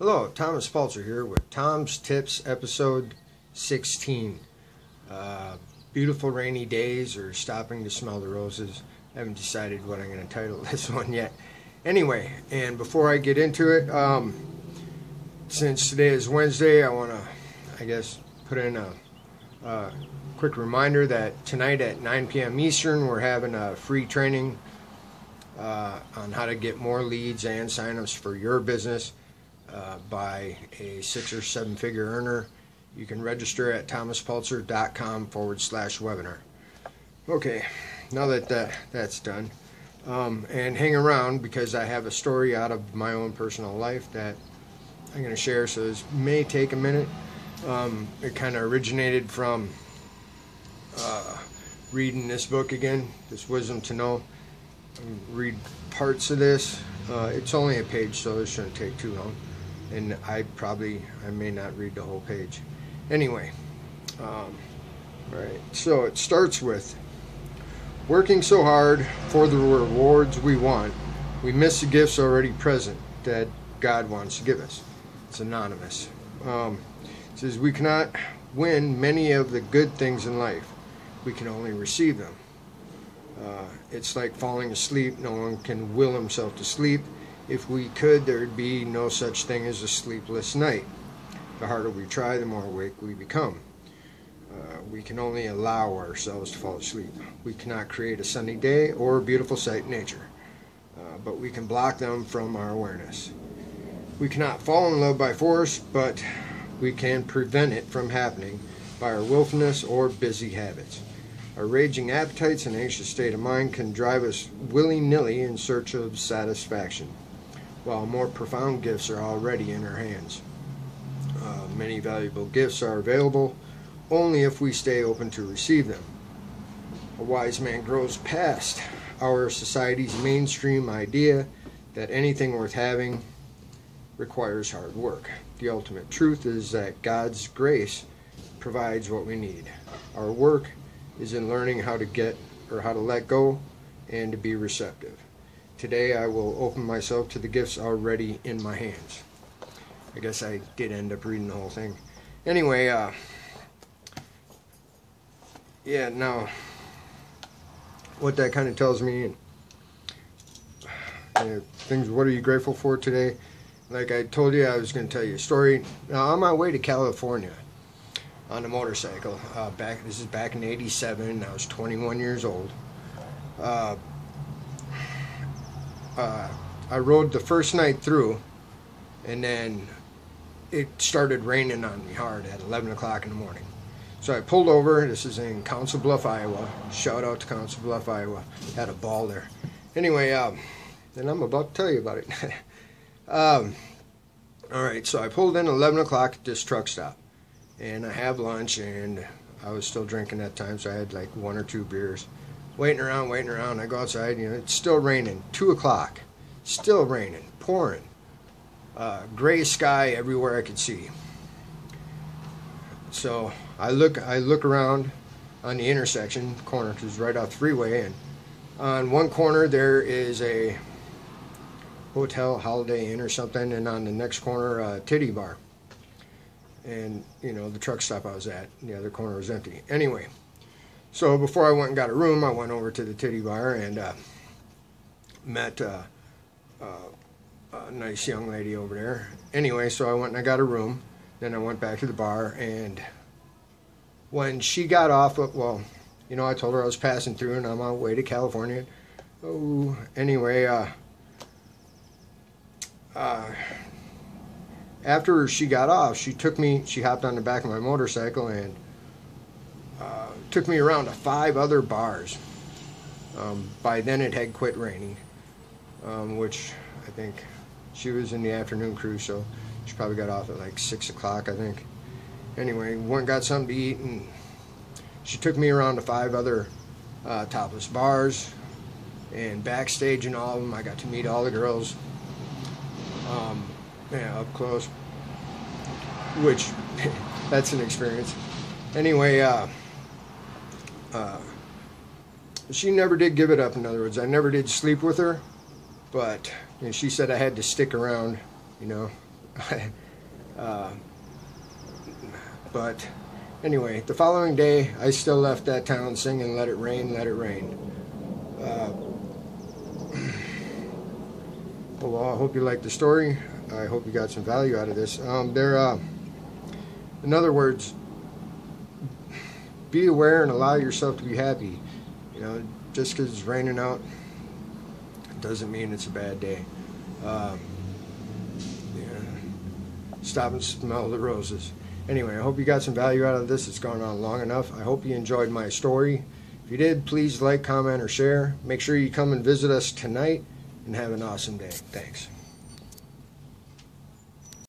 Hello, Thomas Paltzer here with Tom's Tips, episode 16. Uh, beautiful rainy days or stopping to smell the roses. I haven't decided what I'm going to title this one yet. Anyway, and before I get into it, um, since today is Wednesday, I want to, I guess, put in a, a quick reminder that tonight at 9 p.m. Eastern, we're having a free training uh, on how to get more leads and signups for your business uh, by a six or seven figure earner. You can register at thomaspaltzer.com forward slash webinar. Okay, now that, that that's done, um, and hang around because I have a story out of my own personal life that I'm going to share. So this may take a minute. Um, it kind of originated from uh, reading this book again, this Wisdom to Know. Read parts of this. Uh, it's only a page, so it shouldn't take too long and I probably I may not read the whole page. Anyway, um, right. So it starts with working so hard for the rewards we want, we miss the gifts already present that God wants to give us. It's anonymous. Um, it says we cannot win many of the good things in life. We can only receive them. Uh, it's like falling asleep. No one can will himself to sleep if we could, there'd be no such thing as a sleepless night. The harder we try, the more awake we become. Uh, we can only allow ourselves to fall asleep. We cannot create a sunny day or a beautiful sight in nature, uh, but we can block them from our awareness. We cannot fall in love by force, but we can prevent it from happening by our willfulness or busy habits. Our raging appetites and anxious state of mind can drive us willy nilly in search of satisfaction while more profound gifts are already in our hands. Uh, many valuable gifts are available only if we stay open to receive them. A wise man grows past our society's mainstream idea that anything worth having requires hard work. The ultimate truth is that God's grace provides what we need. Our work is in learning how to get or how to let go and to be receptive. Today I will open myself to the gifts already in my hands. I guess I did end up reading the whole thing. Anyway, uh, yeah, now, what that kind of tells me, uh, things, what are you grateful for today? Like I told you, I was going to tell you a story. Now, on my way to California on a motorcycle, uh, back, this is back in 87, I was 21 years old. Uh, uh, I rode the first night through, and then it started raining on me hard at 11 o'clock in the morning. So I pulled over. This is in Council Bluff, Iowa. Shout out to Council Bluff, Iowa. Had a ball there. Anyway, um, and I'm about to tell you about it. um, all right, so I pulled in 11 o'clock at this truck stop, and I have lunch, and I was still drinking that time, so I had like one or two beers waiting around, waiting around. I go outside, you know, it's still raining. Two o'clock, still raining, pouring. Uh, gray sky everywhere I could see. So I look, I look around on the intersection corner, which is right off the freeway, and on one corner there is a hotel, Holiday Inn or something, and on the next corner, a titty bar. And you know, the truck stop I was at, the other corner was empty. Anyway. So before I went and got a room, I went over to the titty bar and uh, met uh, uh, a nice young lady over there. Anyway, so I went and I got a room. Then I went back to the bar, and when she got off, well, you know, I told her I was passing through and I'm on my way to California. Oh, anyway, uh, uh, after she got off, she took me, she hopped on the back of my motorcycle and uh, took me around to five other bars. Um, by then it had quit raining, um, which I think she was in the afternoon crew, so she probably got off at like 6 o'clock, I think. Anyway, went got something to eat, and she took me around to five other uh, topless bars, and backstage and all of them, I got to meet all the girls, um, yeah, up close, which that's an experience. Anyway, uh, uh, she never did give it up. In other words, I never did sleep with her, but you know, she said I had to stick around. You know, uh, but anyway, the following day, I still left that town singing "Let It Rain, Let It Rain." Uh, well, I hope you liked the story. I hope you got some value out of this. Um, there, uh, in other words, be aware and allow yourself to be happy. You know, just because it's raining out doesn't mean it's a bad day. Um, yeah. Stop and smell the roses. Anyway, I hope you got some value out of this. It's gone on long enough. I hope you enjoyed my story. If you did, please like, comment, or share. Make sure you come and visit us tonight and have an awesome day. Thanks.